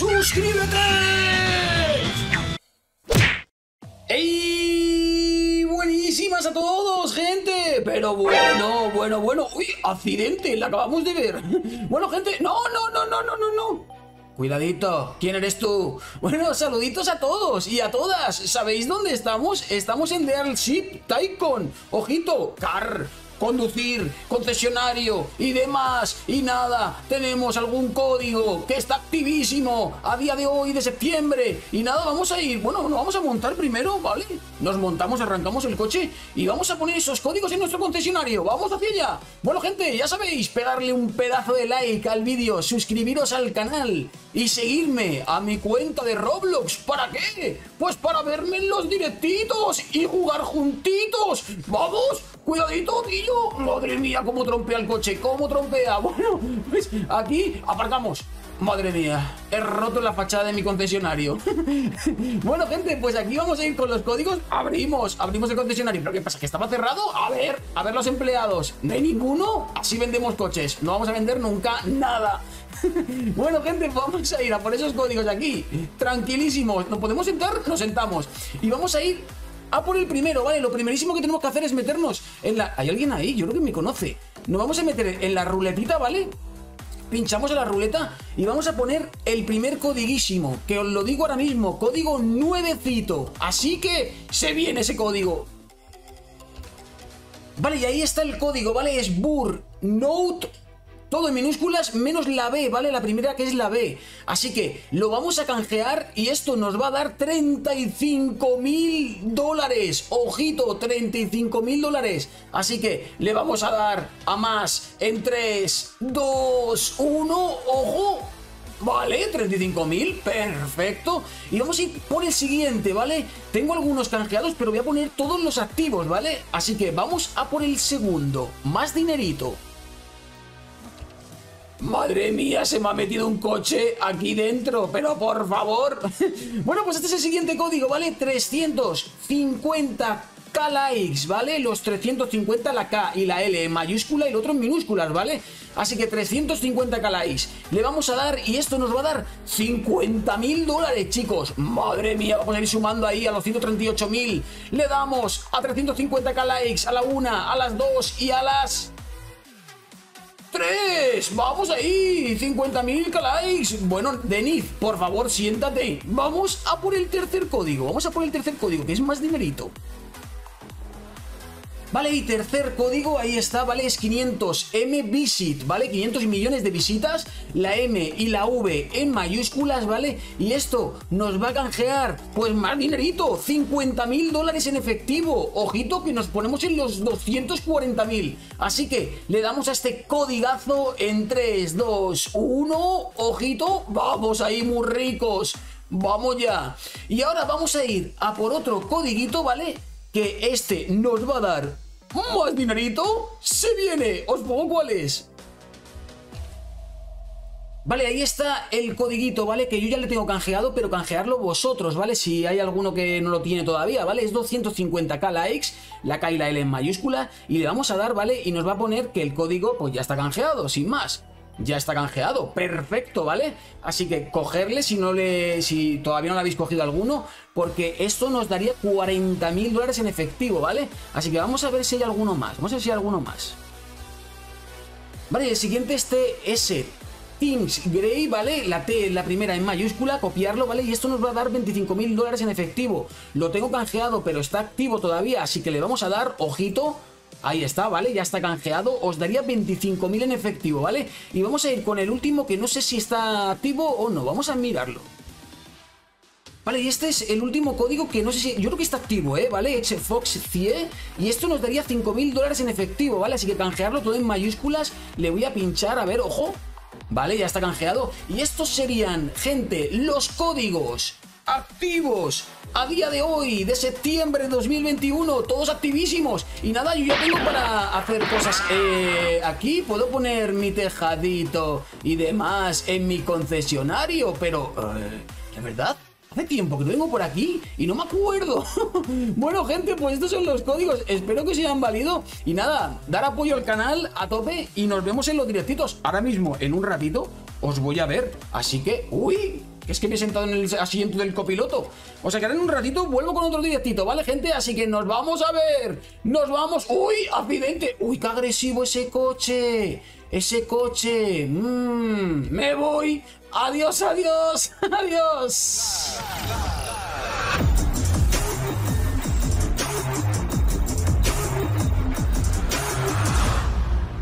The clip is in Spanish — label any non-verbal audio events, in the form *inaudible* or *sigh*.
suscríbete. ¡Ey! Buenísimas a todos, gente. Pero bueno, bueno, bueno. Uy, accidente, la acabamos de ver. Bueno, gente, no, no, no, no, no, no, no. Cuidadito, ¿quién eres tú? Bueno, saluditos a todos y a todas. ¿Sabéis dónde estamos? Estamos en The Ship Tycoon. Ojito, car conducir, concesionario y demás. Y nada, tenemos algún código que está activísimo a día de hoy de septiembre. Y nada, vamos a ir, bueno, nos vamos a montar primero, ¿vale? Nos montamos, arrancamos el coche y vamos a poner esos códigos en nuestro concesionario. Vamos hacia allá. Bueno, gente, ya sabéis, pegarle un pedazo de like al vídeo, suscribiros al canal y seguirme a mi cuenta de Roblox. ¿Para qué? Pues para verme en los directitos y jugar juntitos. ¡Vamos! Cuidadito, tío. Madre mía, cómo trompea el coche, cómo trompea. *laughs* Bueno, pues aquí aparcamos. Madre mía, he roto la fachada de mi concesionario. *laughs* bueno, gente, pues aquí vamos a ir con los códigos. Abrimos, abrimos el concesionario. ¿Pero qué pasa? ¿Que estaba cerrado? A ver, a ver los empleados. ¿No hay ninguno? Así vendemos coches. No vamos a vender nunca nada. *laughs* bueno, gente, vamos a ir a por esos códigos aquí. Tranquilísimos. ¿Nos podemos sentar? Nos sentamos. Y vamos a ir a por el primero, ¿vale? Lo primerísimo que tenemos que hacer es meternos en la... ¿Hay alguien ahí? Yo creo que me conoce. Nos vamos a meter en la ruletita, ¿vale? Pinchamos en la ruleta y vamos a poner el primer codiguísimo, que os lo digo ahora mismo, código nuevecito. Así que se viene ese código. Vale, y ahí está el código, ¿vale? Es BUR Note todo en minúsculas menos la B, ¿vale? La primera que es la B. Así que lo vamos a canjear y esto nos va a dar 35 mil dólares. Ojito, 35 mil dólares. Así que le vamos a dar a más en 3, 2, 1. ¡Ojo! Vale, 35.000, perfecto. Y vamos a ir por el siguiente, ¿vale? Tengo algunos canjeados, pero voy a poner todos los activos, ¿vale? Así que vamos a por el segundo. Más dinerito. Madre mía, se me ha metido un coche aquí dentro, pero por favor. *laughs* bueno, pues este es el siguiente código, ¿vale? 350 K likes, ¿vale? Los 350 la K y la L en mayúscula y el otro en minúsculas, ¿vale? Así que 350 K likes le vamos a dar y esto nos va a dar 50 mil dólares, chicos. Madre mía, vamos a ir sumando ahí a los 138 mil. Le damos a 350 K likes a la una, a las dos y a las ¡Vamos ahí! ¡50.000 likes! Bueno, Denis, por favor, siéntate. Vamos a por el tercer código. Vamos a por el tercer código, que es más dinerito. Vale, y tercer código, ahí está, ¿vale? Es 500 M Visit, ¿vale? 500 millones de visitas, la M y la V en mayúsculas, ¿vale? Y esto nos va a canjear, pues más dinerito, 50 mil dólares en efectivo. Ojito que nos ponemos en los 240 mil. Así que le damos a este codigazo en 3, 2, 1. Ojito, vamos ahí muy ricos. Vamos ya. Y ahora vamos a ir a por otro codiguito, ¿vale? Que este nos va a dar más dinerito. ¡Se viene! Os pongo cuál es. Vale, ahí está el codiguito, ¿vale? Que yo ya le tengo canjeado, pero canjearlo vosotros, ¿vale? Si hay alguno que no lo tiene todavía, ¿vale? Es 250k likes, la K y la L en mayúscula, y le vamos a dar, ¿vale? Y nos va a poner que el código, pues ya está canjeado, sin más ya está canjeado. Perfecto, ¿vale? Así que cogerle si no le. si todavía no le habéis cogido alguno. Porque esto nos daría 40 mil dólares en efectivo, ¿vale? Así que vamos a ver si hay alguno más. Vamos a ver si hay alguno más. Vale, el siguiente este es Things Grey, ¿vale? La T, la primera en mayúscula, copiarlo, ¿vale? Y esto nos va a dar 25 mil dólares en efectivo. Lo tengo canjeado, pero está activo todavía, así que le vamos a dar, ojito, Ahí está, ¿vale? Ya está canjeado. Os daría 25.000 en efectivo, ¿vale? Y vamos a ir con el último que no sé si está activo o no. Vamos a mirarlo. Vale, y este es el último código que no sé si... Yo creo que está activo, ¿eh? ¿Vale? Fox 100. Y esto nos daría 5.000 dólares en efectivo, ¿vale? Así que canjearlo todo en mayúsculas. Le voy a pinchar, a ver, ojo. Vale, ya está canjeado. Y estos serían, gente, los códigos activos a día de hoy, de septiembre de 2021, todos activísimos. Y nada, yo ya tengo para hacer cosas eh, aquí. Puedo poner mi tejadito y demás en mi concesionario, pero... Eh, ¿De verdad? Hace tiempo que no vengo por aquí y no me acuerdo. *laughs* bueno, gente, pues estos son los códigos. Espero que se hayan valido. Y nada, dar apoyo al canal a tope y nos vemos en los directitos. Ahora mismo, en un ratito, os voy a ver. Así que, uy, es que me he sentado en el asiento del copiloto. O sea que ahora en un ratito vuelvo con otro directito, ¿vale, gente? Así que nos vamos a ver. Nos vamos. ¡Uy! ¡Accidente! ¡Uy, qué agresivo ese coche! Ese coche. Mmm, me voy. Adiós, adiós. *laughs* Adiós.